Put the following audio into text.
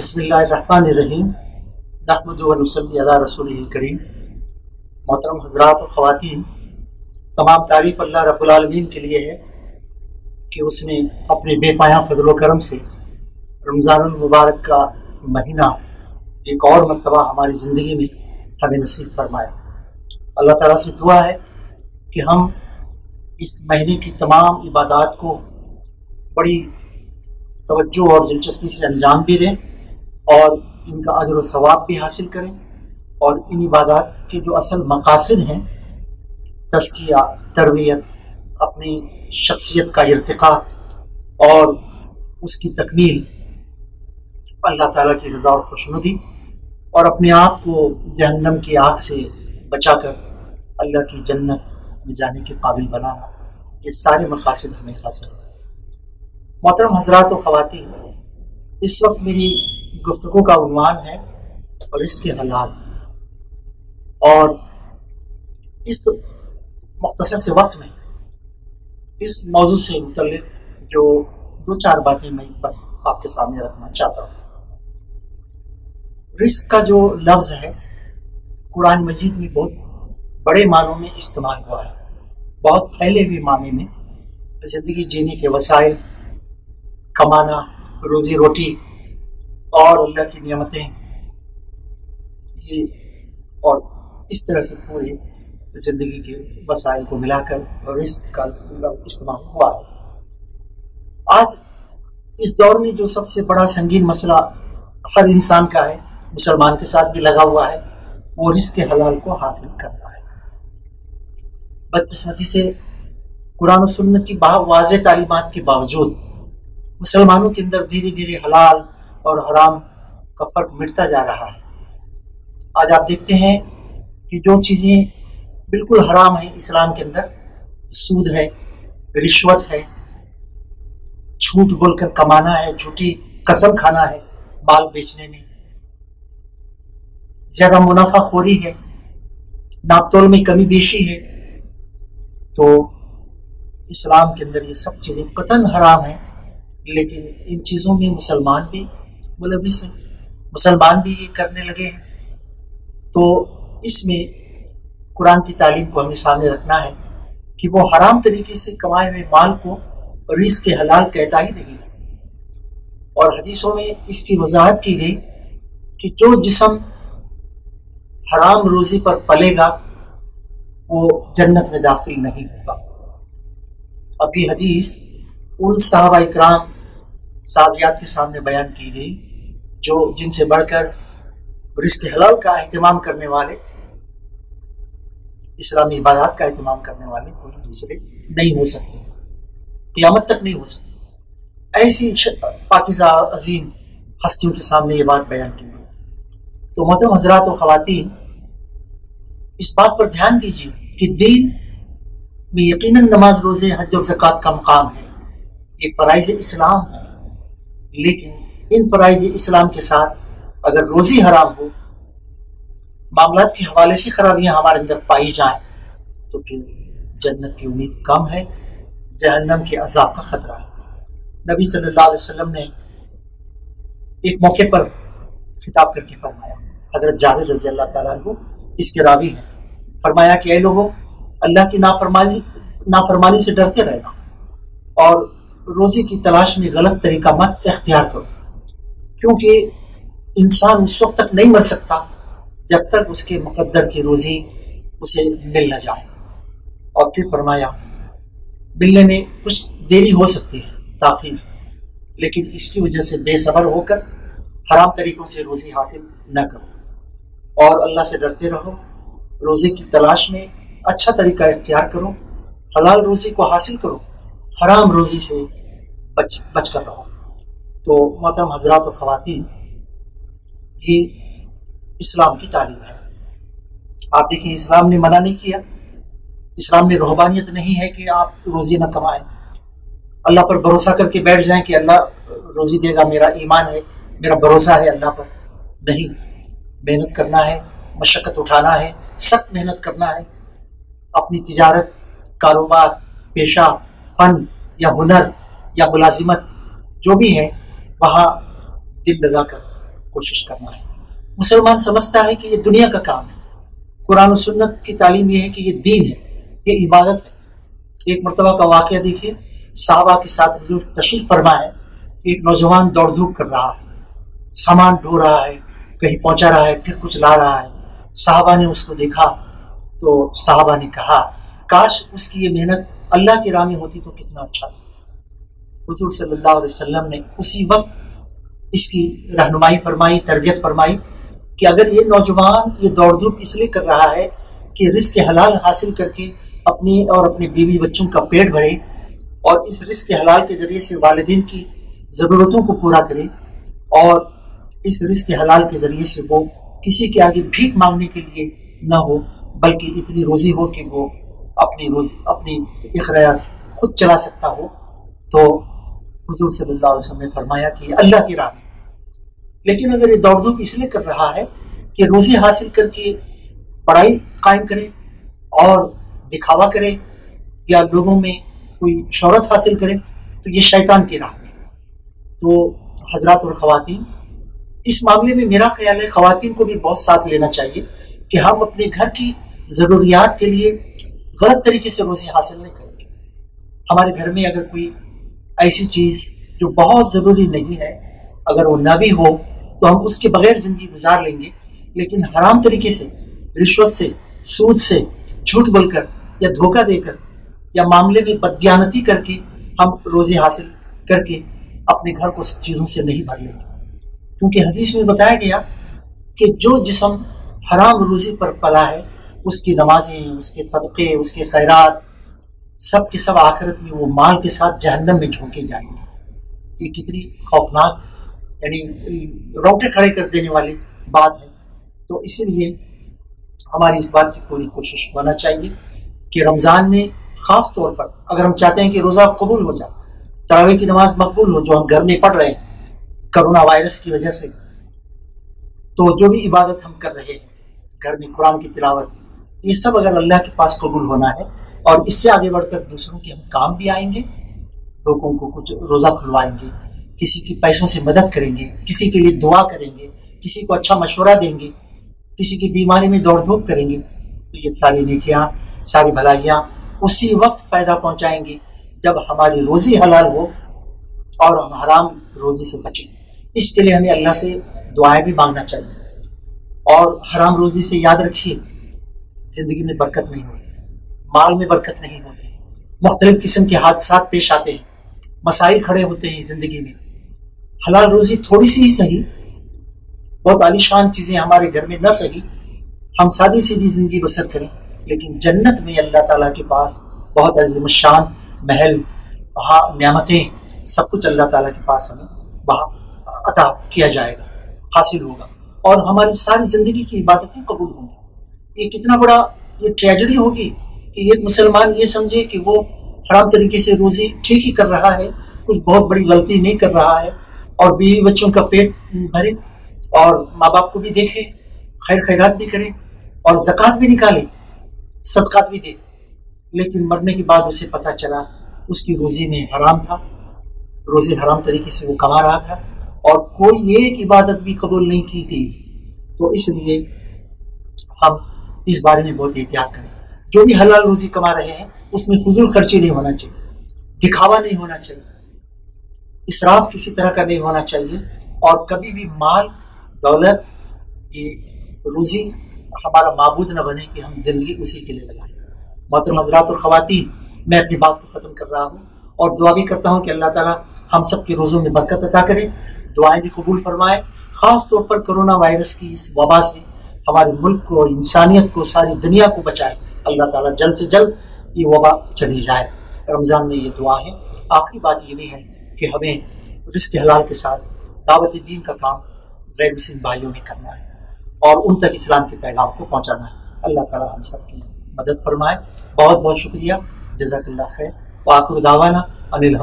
बसमीम नहमदनसली रसूल करीम। मोहतरम हजरात और ख़वातीन, तमाम तारीफ़ अल्लाह रब्बुल के लिए है कि उसने अपने बेपाया फजल करम से रमज़ान मुबारक का महीना एक और मरतबा हमारी ज़िंदगी में हमें नसीब फरमाया। अल्लाह ताला से दुआ है कि हम इस महीने की तमाम इबादत को बड़ी तवज्जो और दिलचस्पी से अंजाम भी दें। और इनका अजर सवाब भी हासिल करें। और इन इबादत के जो असल मकासद हैं तस्किया तरबियत, अपनी शख्सियत का इरतका और उसकी तकमील अल्लाह ताला की रज़ा और खुशनुदी और अपने आप को जहन्नम की आग से बचाकर अल्लाह की जन्नत में जाने के काबिल बनाना, ये सारे मकासद हमें हासिल मोहतरम हजरात और ख़वाती इस वक्त मेरी गुफ्तु का उनवान है और इसके हालात। और इस मुख्तर से वक्त में, इस मौजू से मुतल जो दो चार बातें मैं बस आपके सामने रखना चाहता हूँ। रिस्क का जो लफ्ज़ है, कुरान मजीद में बहुत बड़े मानों में इस्तेमाल हुआ है। बहुत फैले हुए माने में, ज़िंदगी जीने के वसाइल कमाना, रोज़ी रोटी और अल्लाह की नियमतें। ये और इस तरह से पूरे ज़िंदगी के वसाइल को मिलाकर रिस्क का इस्तेमाल हुआ है। आज इस दौर में जो सबसे बड़ा संगीन मसला हर इंसान का है, मुसलमान के साथ भी लगा हुआ है, वो रिस्क के हलाल को हासिल करना है। बदकिस्मती से कुरान सुन्नत की वाज तालीमत के बावजूद मुसलमानों के अंदर धीरे धीरे हलाल और हराम का फ़र्क मिटता जा रहा है। आज आप देखते हैं कि जो चीज़ें बिल्कुल हराम है इस्लाम के अंदर, सूद है, रिश्वत है, झूठ बोलकर कमाना है, झूठी कसम खाना है बाल बेचने में। ज़्यादा मुनाफा खोरी है, नापतोल में कमी बेशी है तो इस्लाम के अंदर ये सब चीज़ें कतन हराम है, लेकिन इन चीज़ों में मुसलमान भी मुलविस मुसलमान भी ये करने लगे हैं। तो इसमें कुरान की तालीम को हमें सामने रखना है कि वो हराम तरीके से कमाए हुए माल को रिस के हलाल कहता ही नहीं और हदीसों में इसकी वजाहत की गई कि जो जिसम हराम रोजी पर पलेगा, वो जन्नत में दाखिल नहीं होगा। अभी हदीस उन साहबा इकराम, साहबियात के सामने बयान की गई जो जिनसे बढ़कर रिस्क हलाल का अहतमाम करने वाले, इस्लामी इबादत का अहतमाम करने वाले कोई दूसरे नहीं हो सकते। क्यामत तक नहीं हो सकते। ऐसी पाकिजा अजीम हस्तियों के सामने ये बात बयान की गई। तो मोहतरम हजरात और खातन इस बात पर ध्यान दीजिए कि दीन में यकीनन नमाज़ रोज़े, हज और जक़ात का मकाम है। ये फ़राइज इस्लाम है। लेकिन इन फ़राइज इस्लाम के साथ अगर रोज़ी हराम हो मामला के हवाले से खराबियाँ हमारे अंदर पाई जाए तो फिर जन्नत की उम्मीद कम है, जहन्नम के अजाब का खतरा है। नबी सल्लल्लाहु अलैहि वसल्लम ने एक मौके पर खिताब करके फरमाया, हज़रत जावेद रज़ी अल्लाह को इसके रावी है। फरमाया कि लोगों, अल्लाह की नाफरमानी नाफरमानी से डरते रहना और रोजी की तलाश में गलत तरीका मत इख्तियार करो। क्योंकि इंसान उस वक्त तक नहीं मर सकता जब तक उसके मुकद्दर की रोजी उसे मिल न जाए। और फिर फरमाया, मिलने में कुछ देरी हो सकती है ताखिर लेकिन इसकी वजह से बेसबर होकर हराम तरीकों से रोजी हासिल न करो। और अल्लाह से डरते रहो, रोजी की तलाश में अच्छा तरीका इख्तियार करो, हलाल रोजी को हासिल करो, हराम रोजी से बच बच कर रहो। तो मोहतरम हजरात और ख़वातीन, ये इस्लाम की तालीम है। आप देखिए, इस्लाम ने मना नहीं किया। इस्लाम में रोहबानियत नहीं है कि आप रोजी ना कमाएँ। अल्लाह पर भरोसा करके बैठ जाएँ कि अल्लाह रोजी देगा, मेरा ईमान है, मेरा भरोसा है अल्लाह पर। नहीं, मेहनत करना है, मशक्क़त उठाना है, सख्त मेहनत करना है। अपनी तजारत, कारोबार, पेशा, फन या हुनर या मुलाजिमत, जो भी है वहाँ दिल लगाकर कोशिश करना है। मुसलमान समझता है कि ये दुनिया का काम है। कुरान सुन्नत की तालीम ये है कि ये दीन है, ये इबादत है। एक मरतबा का वाक़ देखिए, साहबा के साथ तशरीफ़ फरमा है एक नौजवान दौड़ धूप कर रहा है। सामान ढो रहा है, कहीं पहुँचा रहा है, फिर कुछ ला रहा है। साहबा ने उसको देखा तो साहबा ने कहा, काश उसकी ये मेहनत अल्लाह की राह में होती तो कितना अच्छा था। हजूर अलैहि ने उसी वक्त इसकी रहनुमाई फरमाई, तरबियत फरमाई कि अगर ये नौजवान ये दौड़ धूप इसलिए कर रहा है कि रिस्क हलाल हासिल करके अपनी और अपने बीवी बच्चों का पेट भरे और इस रिस्क हलाल के ज़रिए से वालदेन की ज़रूरतों को पूरा करे और इस रिस्क हलाल के ज़रिए से वो किसी के आगे भीख मांगने के लिए न हो, बल्कि इतनी रोजी हो कि वो अपनी रोजी, अपनी इखराया खुद चला सकता हो तो हजूर अलैहि ने फरमाया कि अल्लाह की राह लेकिन अगर ये दौड़ धूप इसलिए कर रहा है कि रोजी हासिल करके पढ़ाई कायम करे और दिखावा करे या लोगों में कोई शहरत हासिल करे तो ये शैतान की राह है। तो हज़रत और ख़वातीन, इस मामले में मेरा ख्याल है ख़वातीन को भी बहुत साथ लेना चाहिए कि हम अपने घर की ज़रूरियात के लिए गलत तरीके से रोज़ी हासिल नहीं करेंगे। हमारे घर में अगर कोई ऐसी चीज़ जो बहुत ज़रूरी नहीं है। अगर वो न भी हो तो हम उसके बगैर ज़िंदगी गुजार लेंगे। लेकिन हराम तरीके से, रिश्वत से, सूद से, झूठ बोलकर, या धोखा देकर, या मामले में बदयानती करके हम रोज़ी हासिल करके अपने घर को चीज़ों से नहीं भर लेंगे। क्योंकि हदीस में बताया गया कि जो जिसम हराम रोज़ी पर पला है, उसकी नमाजें, उसके सदक़े, उसके खैरात सब के सब आखिरत में वो माल के साथ जहन्नम में झोंके जाएँगे। ये कितनी खौफनाक, यानी रोटे खड़े कर देने वाली बात है। तो इसीलिए हमारी इस बात की पूरी कोशिश होना चाहिए कि रमज़ान में ख़ास तौर पर, अगर हम चाहते हैं कि रोज़ा कबूल हो जाए, तरावी की नमाज़ मकबूल हो, जो हम घर में पढ़ रहे हैं, करोना वायरस की वजह से तो जो भी इबादत हम कर रहे हैं, घर में कुरान की तिलावत, ये सब अगर अल्लाह के पास कबूल होना है और इससे आगे बढ़कर दूसरों के हम काम भी आएँगे, लोगों को कुछ रोज़ा खुलवाएँगे, किसी की पैसों से मदद करेंगे, किसी के लिए दुआ करेंगे, किसी को अच्छा मशवरा देंगे, किसी की बीमारी में दौड़ धूप करेंगे तो ये सारी नेकियाँ, सारी भलाइयाँ उसी वक्त पैदा पहुंचाएँगे जब हमारी रोज़ी हलाल हो और हम हराम रोज़ी से बचें। इसके लिए हमें अल्लाह से दुआएँ भी मांगना चाहिए। और हराम रोज़ी से याद रखिए, ज़िंदगी में बरकत नहीं होती। माल में बरकत नहीं होती। मुख्तलिफ़ किस्म के हादसा पेश आते हैं। मसाइल खड़े होते हैं ज़िंदगी में। हलाल रोज़ी थोड़ी सी ही सही। बहुत आलिशान चीज़ें हमारे घर में न सही। हम सादी सीधी ज़िंदगी बसर करें। लेकिन जन्नत में अल्लाह ताला के पास बहुत अजीम शान, महल, वहाँ नियामतें, सब कुछ अल्लाह ताला के पास हमें वहाँ अता किया जाएगा, हासिल होगा। और हमारी सारी ज़िंदगी की इबादतें कबूल होंगी। ये कितना बड़ा ये ट्रेजडी होगी कि एक मुसलमान ये समझे कि वो हराम तरीके से रोज़ी ठीक ही कर रहा है, कुछ बहुत बड़ी गलती नहीं कर रहा है, और बीवी बच्चों का पेट भरे, और माँ बाप को भी देखे, खैर खैरात भी करे, और जक़ात भी निकाले, सदकात भी दे। लेकिन मरने के बाद उसे पता चला, उसकी रोज़ी में हराम था, रोज़ी हराम तरीके से वो कमा रहा था, और कोई एक इबादत भी कबूल नहीं की गई। तो इसलिए हम इस बारे में बहुत एहतियात करें। जो भी हलाल रोज़ी कमा रहे हैं, उसमें फजूल खर्ची नहीं होना चाहिए, दिखावा नहीं होना चाहिए, इसराफ किसी तरह का नहीं होना चाहिए, और कभी भी माल, दौलत, ये रोज़ी हमारा मबूद न बने कि हम ज़िंदगी उसी के लिए लगाएँ। मोहतरम हजरात और ख़वातीन, मैं अपनी बात को ख़त्म कर रहा हूँ और दुआ भी करता हूँ कि अल्लाह ताला हम सब के रोज़ों में बरकत अदा करे। दुआएँ भी कबूल फरमाए। ख़ास तौर पर कोरोना वायरस की इस वबा से हमारे मुल्क को इंसानियत को, सारी दुनिया को बचाए। अल्लाह ताला जल्द से जल्द ये वबा चली जाए। रमज़ान में ये दुआ है। आखिरी बात ये भी है कि हमें रिस्क हलाल के साथ दावत दीन का काम गैर मुस्लिम भाइयों में करना है और उन तक इस्लाम के पैगाम को पहुँचाना है। अल्लाह ताला हम सब की मदद फरमाए। बहुत बहुत शुक्रिया। जजाकल्ला खैर। वाखुर दावाना अनिल